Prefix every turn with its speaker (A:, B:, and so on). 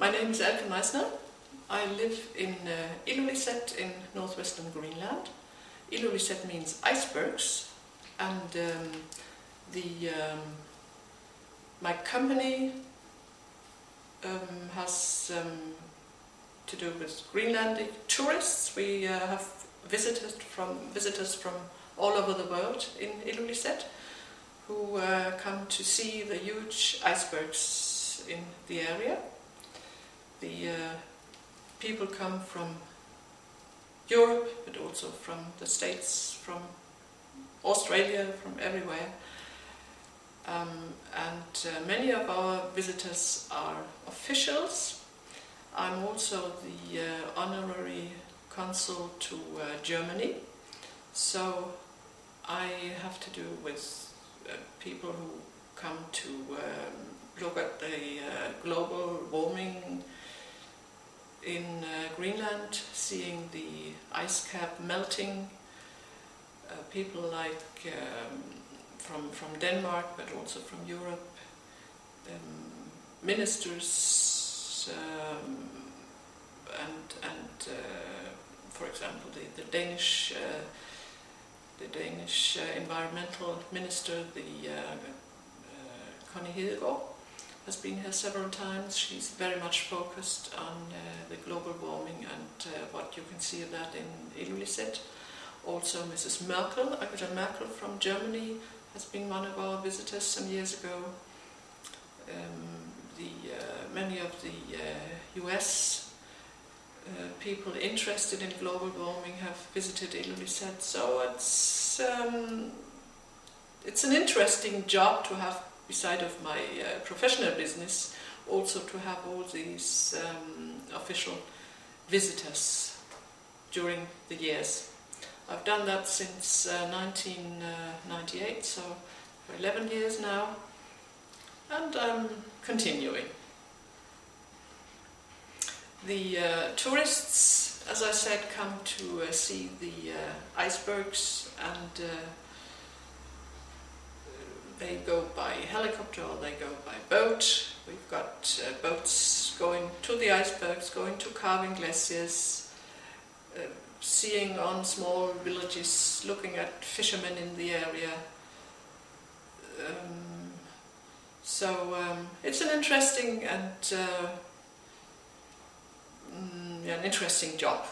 A: My name is Elke Meissner. I live in uh, Ilulissat in northwestern Greenland. Ilulissat means icebergs, and um, the um, my company um, has um, to do with Greenlandic tourists. We uh, have visitors from visitors from all over the world in Ilulissat who uh, come to see the huge icebergs in the area. The uh, people come from Europe, but also from the States, from Australia, from everywhere. Um, and uh, many of our visitors are officials. I'm also the uh, honorary consul to uh, Germany, so I have to do with uh, people who come to um, look at the uh, global warming in uh, Greenland, seeing the ice cap melting. Uh, people like um, from from Denmark, but also from Europe, um, ministers, um, and and uh, for example the the Danish. Uh, the Danish uh, environmental minister, the uh, Connie Hedegaard, has been here several times. She's very much focused on uh, the global warming and uh, what you can see of that in Ilulissat. Also, Mrs. Merkel, Angela Merkel from Germany, has been one of our visitors some years ago. Um, the, uh, many of the US uh, people interested in global warming have visited Ilulissat, so it's um, it's an interesting job to have beside of my uh, professional business, also to have all these um, official visitors during the years. I've done that since uh, 1998, so for 11 years now, and I'm continuing. The uh, tourists, as I said, come to uh, see the uh, icebergs and uh, they go helicopter or they go by boat. We've got uh, boats going to the icebergs, going to calving glaciers, uh, seeing on small villages, looking at fishermen in the area. Um, so um, it's an interesting and uh, mm, an interesting job.